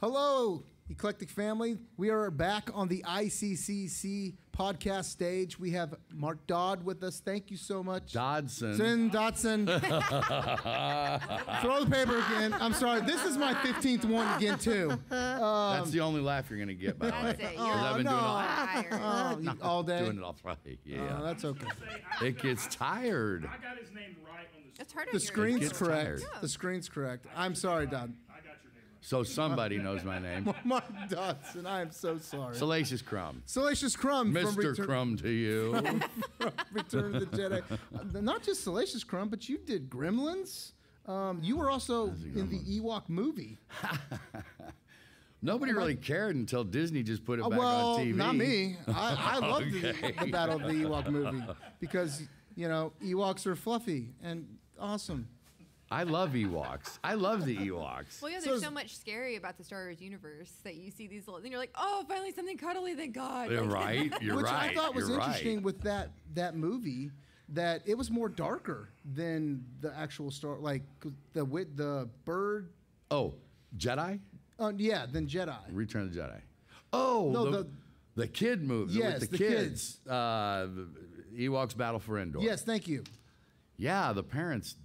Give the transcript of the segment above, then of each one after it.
Hello, eclectic family. We are back on the ICCC podcast stage. We have Mark Dodd with us. Thank you so much. Dodson. Sin Dotson. Throw the paper again. I'm sorry. This is my 15th one again, too. That's um, the only laugh you're gonna get, by the way. That's it. You're 'Cause I've been oh, no. doing, it all, tired. Oh, all day. doing it all Friday. Yeah. Oh, that's okay. It gets tired. I got his name right on the. screen. It's hard The screen's gets correct. tired. The screen's correct. I'm sorry, Dodd. I got your name right. So somebody knows my name. Mark Dodson. I am so sorry. Salacious Crumb. Salacious Crumb Mr. Return, Crumb to you. Return of the Jedi. Uh, Not just Salacious Crumb, but you did Gremlins. Um, you were also in the Ewok movie. Nobody really cared until Disney just put it Uh, back well, on TV. not me. I, I love Okay. the, the Battle of the Ewok movie because you know Ewoks are fluffy and awesome. I love Ewoks. I love the Ewoks. Well, yeah, there's is- so much scary about the Star Wars universe that you see these little, and you're like, oh, finally something cuddly, thank God. You're Like- right. You're Which right. I thought was You're interesting right. with that that movie that it was more darker than the actual Star like the with the bird. Oh, Jedi? Uh, yeah, than Jedi. Return of the Jedi. Oh, No, the, the- the kid movie Yes, with the, the kids. Uh, Ewoks Battle for Endor. Yes, thank you. Yeah, the parents get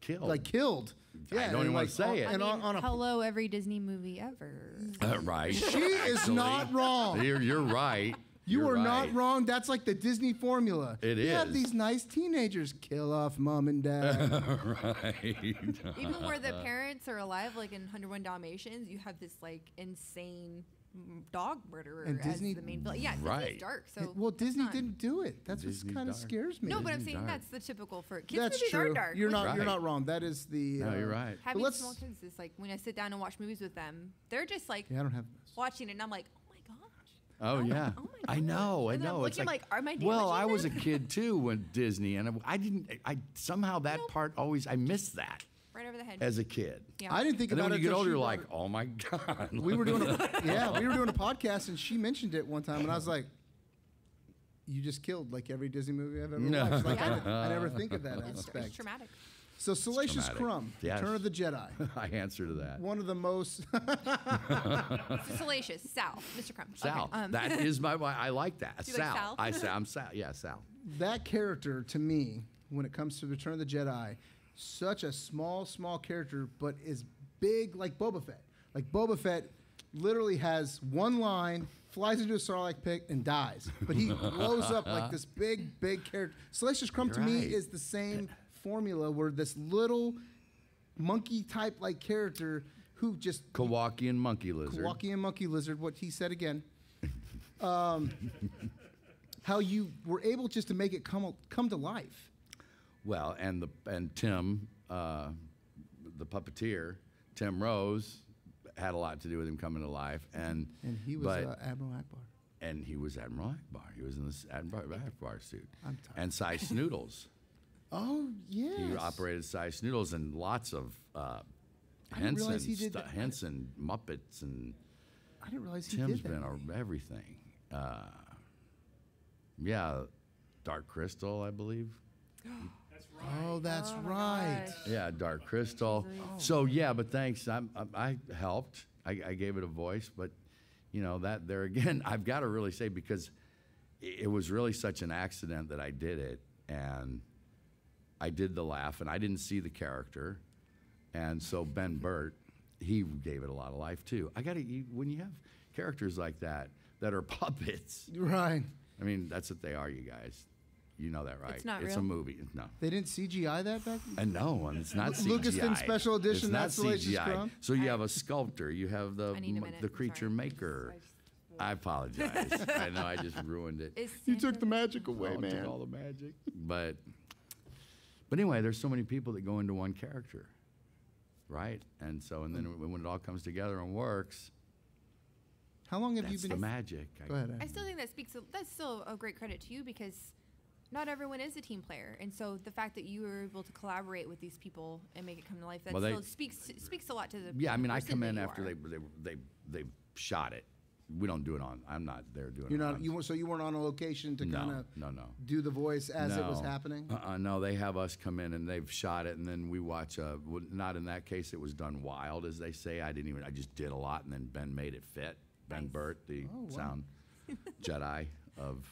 killed. Like killed. Yeah, I don't even and wanna like say it. I on, mean, on a hello, every Disney movie ever. Uh, right. She is Actually, not wrong. You're, you're right. You You're are not wrong. That's like the Disney formula. It you have these nice teenagers kill off mom and dad. right. Even where the parents are alive, like in 101 Dalmatians, you have this like insane dog murderer And as Disney- the main villain. Yeah, Disney's Right. dark. So well, Disney not- didn't do it. That's Disney's what kind of scares me. No, but I'm saying dark. that's the typical for kids. that's movies true. Are dark. You're not. Right. You're not wrong. That is the. No, uh, you're right. but Having let's- small kids is like when I sit down and watch movies with them, they're just like Yeah, I don't have. watching it, and I'm like, oh my gosh. Oh yeah, oh my I God. know, I And I'm know. It's looking like, are my well, I was a kid too when Disney, and I didn't. I somehow that Nope. part always I missed that Right over the head. as a kid. yeah. I didn't think And then about when it. you get older, you're like, oh my god. we were doing a yeah, we were doing a podcast, and she mentioned it one time, and I was like, "You just killed like every Disney movie I've ever No. watched." Like, I, I never think of that It's, aspect. it's traumatic. So, Salacious traumatic. Crumb, Yes. Return of the Jedi, I answer to that. one of the most. Salacious. Sal. Mr. Crumb. Sal. Okay, um, that is my. I like that. You like Sal. Sal? I say I'm Sal. Yeah, Sal. that character to me, when it comes to Return of the Jedi, such a small, small character, but is big like Boba Fett. Like Boba Fett literally has one line, flies into a Sarlacc pit, and dies. But he blows up like this big, big character. Salacious Crumb to me right. is the same formula where this little monkey type like character who just Kowakian monkey lizard. Kowakian monkey lizard, what he said again. Um, how you were able just to make it come come to life. Well, and the and Tim, uh, the puppeteer, Tim Rose, had a lot to do with him coming to life, and And he was but- uh, Admiral Ackbar. and he was Admiral Ackbar. He was in this Admiral Ackbar suit. I'm tired. And Cy Snoodles. Oh yes. He operated Sy Snootles and lots of uh, Henson, realize he did stu- Henson Muppets, and I didn't realize he Tim's did that. been a, everything. Uh, yeah, Dark Crystal, I believe. That's right. oh, that's Oh right. gosh. Yeah, Dark Crystal. So yeah, but thanks. I'm, I'm, I helped. I, I gave it a voice, but you know that there again, I've got to really say because it, it was really such an accident that I did it, and I did the laugh, and I didn't see the character, and so Ben Burtt, he gave it a lot of life too. I got to when you have characters like that that are puppets. Right. I mean, that's what they are, you guys. You know that, right? It's not It's real? a movie. No. They didn't CGI that back. And no, and it's not CGI. Lucasfilm Special Edition, It's not that's Salacious CGI. Crumb? So you have a sculptor, you have the I need a m- minute. the I'm creature sorry. maker. I apologize. I know I just ruined it. Is You took Santa- the magic away, Oh, it took man. all the magic. But but anyway, there's so many people that go into one character, right? And so and then mm. when it all comes together and works, How long have that's you the been? magic. Go ahead. I Ann. still think that speaks. That's still a great credit to you because not everyone is a team player, and so the fact that you were able to collaborate with these people and make it come to life that Well, they- speaks speaks a lot to the. Yeah, I mean, I come in after are. they they they they shot it, we don't do it on. I'm not there doing You're it. not. on- You weren't- so you weren't on a location to no, kind of no, no. do the voice as it was happening. Uh-uh, no, they have us come in and they've shot it, and then we watch. Uh, not in that case, it was done wild, as they say. I didn't even. I just did a lot, and then Ben made it fit. Ben Nice. Burtt, the Oh, wow. sound Jedi of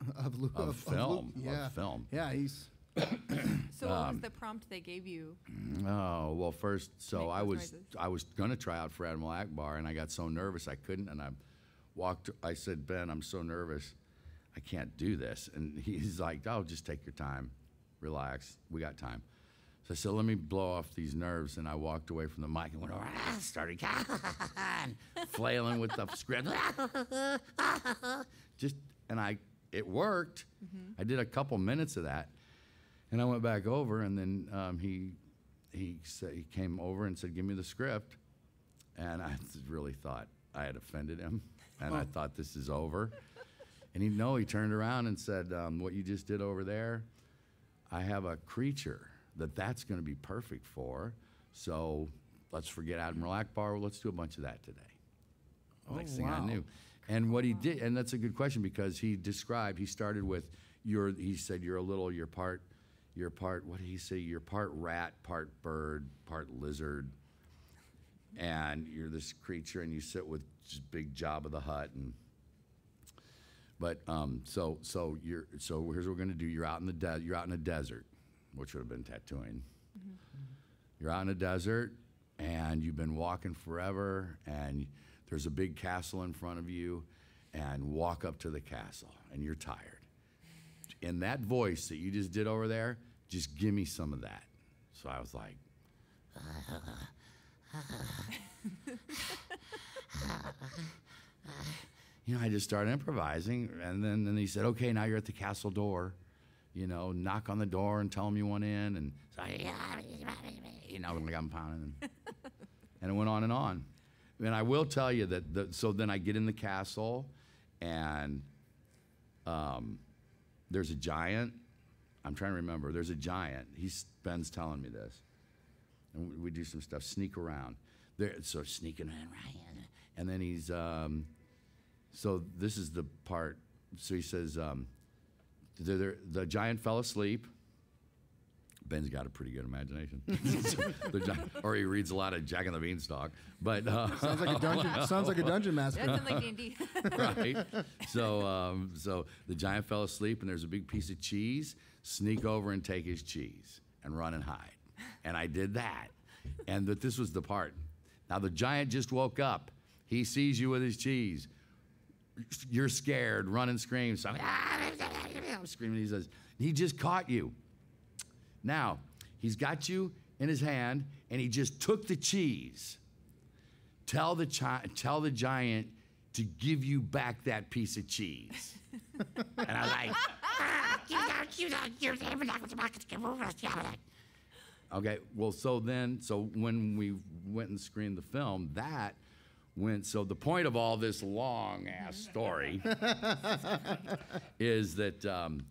of, Luke, of Luke, film, of yeah, film. yeah. He's So what Um, was the prompt they gave you? Oh well, first, so I was noises. I was gonna try out for Admiral Ackbar, and I got so nervous I couldn't, and I walked. I said, Ben, I'm so nervous, I can't do this. And he's like, Oh, just take your time, relax, we got time. So I said, Let me blow off these nerves, and I walked away from the mic and went over, ah, started flailing with the script, just, and I, it worked. I did a couple minutes of that. And I went back over, and then um, he he said he came over and said, "Give me the script," and I really thought I had offended him, and I thought this is over. And he no, he turned around and said, um, "What you just did over there, I have a creature that that's going to be perfect for. So let's forget Admiral Ackbar. Let's do a bunch of that today." Next thing I knew. And what he did, and that's a good question because he described, he started with, you're, he said, you're a little, you're part, you're part, what did he say? You're part rat, part bird, part lizard. And you're this creature and you sit with just big Jabba the Hutt and, but, um, so, so you're, so here's what we're gonna do. You're out in the de- you're out in a desert, which would have been Tatooine. You're out in a desert and you've been walking forever and there's a big castle in front of you and walk up to the castle and you're tired. In that voice that you just did over there, just give me some of that. So I was like, you know, I just started improvising, and then, then he said, "Okay, now you're at the castle door. You know, knock on the door and tell them you want in." And so I, you know, like I'm pounding, and, and it went on and on. And I will tell you that. The, so then I get in the castle, and um, there's a giant. I'm trying to remember. There's a giant. He's Ben's telling me this, and we, we do some stuff. Sneak around. There, so sneaking around, and then he's. Um, so this is the part. So he says, um, the, the, the giant fell asleep. Ben's got a pretty good imagination. Or he reads a lot of Jack and the Beanstalk. But uh, sounds like a dungeon. sounds like a dungeon That master. sounds like D&D. right? So, um, so the giant fell asleep, and there's a big piece of cheese. Sneak over and take his cheese and run and hide. And I did that. And that this was the part. Now the giant just woke up. He sees you with his cheese. You're scared, run and scream. So I'm screaming. He says, he just caught you. Now, he's got you in his hand, and he just took the cheese. Tell the, chi- tell the giant to give you back that piece of cheese. and I was like, okay, well, so then, so when we went and screened the film, that went, so the point of all this long ass story is that um,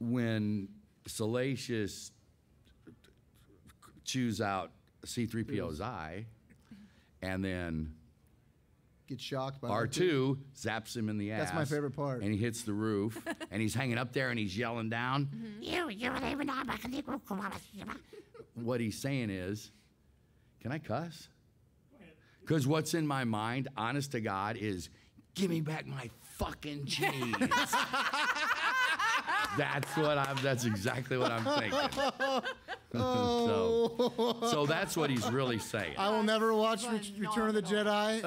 when Salacious chews out C3PO's mm. eye, and then Get shocked by R2 zaps him in the ass. That's my favorite part. And he hits the roof, and he's hanging up there, and he's yelling down. Mm-hmm. What he's saying is, can I cuss? Because what's in my mind, honest to God, is give me back my fucking cheese. That's what I'm. That's exactly what I'm thinking. so, so that's what he's really saying. I will never watch Ret- Return of the Jedi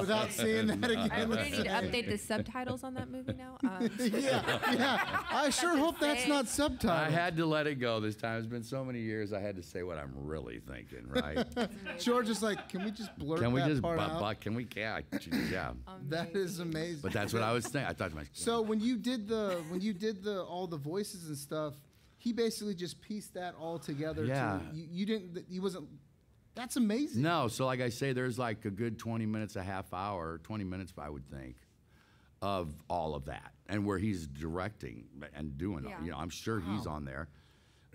without seeing that Are again. we going to need to update the subtitles on that movie now? Um, yeah, yeah. I sure to hope that's not subtitled. I had to let it go this time. It's been so many years. I had to say what I'm really thinking, right? George is like, can we just blurt Can we that just, part but, out? but can we? Yeah, yeah. that is amazing. But that's what I was thinking. I thought to myself. So when you did the when you did the all the voices and stuff, he basically just pieced that all together. Yeah. To, you, you didn't. He wasn't. That's amazing. No, so like I say, there's like a good 20 minutes, a half hour, 20 minutes, I would think, of all of that, and where he's directing and doing. Yeah. You know, I'm sure he's on there.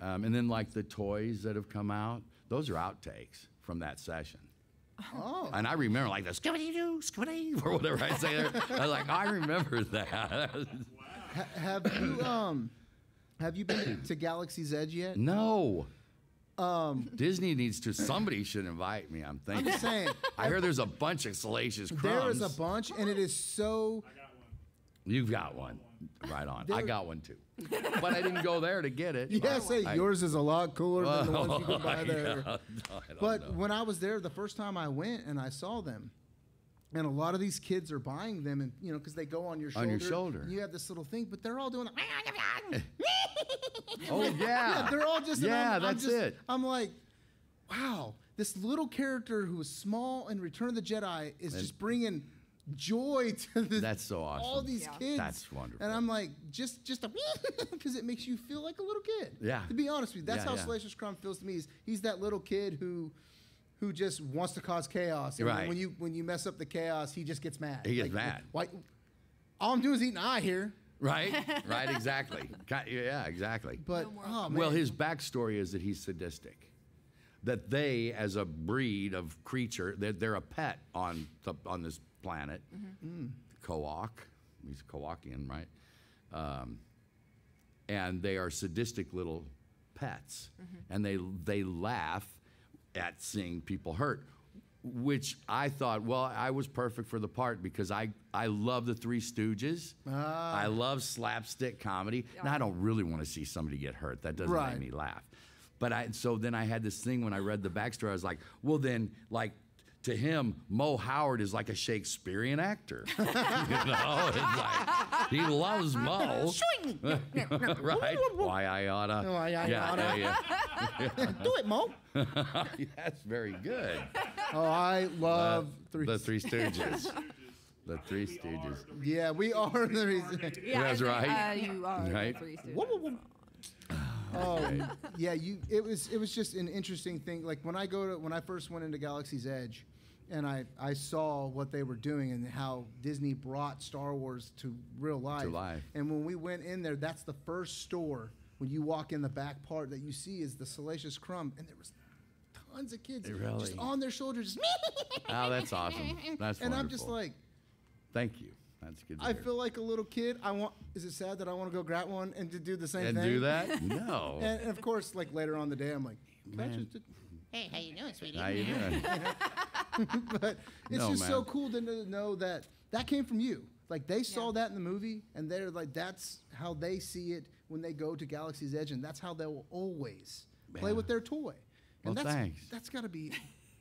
Um, and then like the toys that have come out, those are outtakes from that session. Oh. And I remember like the skibbity doo, skibbity, or whatever I say there. I was like, I remember that. Ha- have you um have you been to Galaxy's Edge yet? no. Um, Disney needs to. Somebody should invite me. I'm thinking. I'm just saying. I hear there's a bunch of salacious crumbs. There is a bunch, and it is so. I got one. You've got one. Right on. I got one too. But I didn't go there to get it. Yes, say I- yours is a lot cooler than the ones you can buy there. I don't But know. when I was there the first time I went and I saw them, and a lot of these kids are buying them, and you know, because they go on your shoulder. On your shoulder. you have this little thing, but they're all doing. oh yeah, yeah, they're all just. yeah, I'm, I'm that's just- it. I'm like, wow, this little character who was small in Return of the Jedi is And- just bringing joy to the, That's so awesome. all these Yeah. kids. That's wonderful. And I'm like, just just because it makes you feel like a little kid. Yeah. To be honest with you, that's Yeah, how yeah. Salacious Crumb feels to me. He's, he's that little kid who who just wants to cause chaos. And Right. When you when you mess up the chaos, he just gets mad. He gets mad. Why? All I'm doing is eating eye here. Right, right, exactly. Yeah, exactly. But No oh. Well, his backstory is that he's sadistic. That they, as a breed of creature, they're, they're a pet on the, on this planet. Mm-hmm. Koak, he's Kowakian, right? Um, and they are sadistic little pets, and they they laugh at seeing people hurt. Which I thought, well, I was perfect for the part because I, I love the Three Stooges. Ah. I love slapstick comedy. Now I don't really want to see somebody get hurt. That doesn't Right. make me laugh. But I so then I had this thing when I read the backstory. I was like, well, then like to him, Mo Howard is like a Shakespearean actor. you know, it's like he loves Mo. right? Why I oughta. Why I yeah, oughta. yeah, Do it, Mo. That's very good. Oh, I love three. The Three Stooges. The Three Stooges. yeah, we are the reason. Yeah, That's and, right. Uh, you are the Right. Three Stooges. Whoa, whoa, whoa. Oh yeah, you. It was it was just an interesting thing. Like when I go to when I first went into Galaxy's Edge, and I I saw what they were doing and how Disney brought Star Wars to real life. life. And when we went in there, that's the first store when you walk in the back part that you see is the Salacious Crumb, and there was tons of kids just on their shoulders, Oh, that's awesome. That's and wonderful. I'm just like. thank you. That's good. To I hear. feel like a little kid. I want. Is it sad that I want to go grab one and to do the same thing? and do that? No. And, and of course, like later on the day, I'm like, "Can I Man. just- Hey, how you doing, sweetie? How you doing? but it's No, just so cool to know that that came from you. Like they saw that in the movie, and they're like, that's how they see it when they go to Galaxy's Edge, and that's how they will always play with their toy. And Well, that's thanks. that's gotta be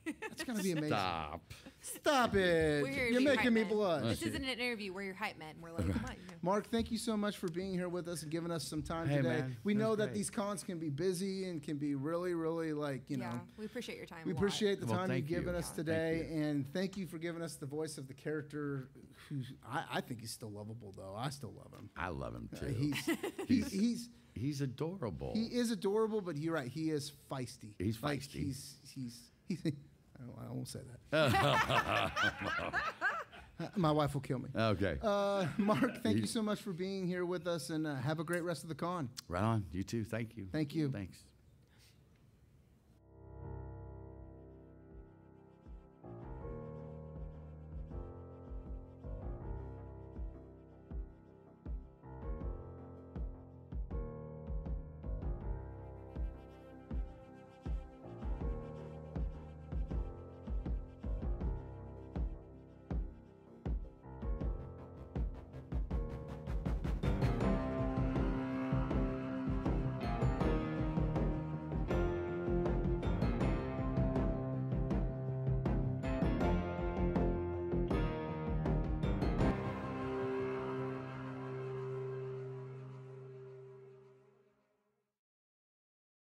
that's gotta be amazing. Stop. Stop it! We're You're making hype me man. blush. This isn't an interview. We're your hype man. We're like, come on. You know. Mark, thank you so much for being here with us and giving us some time Hey, today. man, we it was know that great. these cons can be busy and can be really, really like you yeah, know. we appreciate your time. We a lot. appreciate the Well, time you've thank you. given us Yeah. today, Thank and thank you for giving us the voice of the character. Who I, I think he's still lovable, though. I still love him. I love him Uh, too. he's, he's he's He's adorable. he is adorable, but you're right. He is feisty. He's Like, feisty. he's he's I don't- I won't say that. My wife will kill me. okay. Uh, Mark, thank you so much for being here with us, and uh, have a great rest of the con. right on. You too. Thank you. Thank you. Thanks.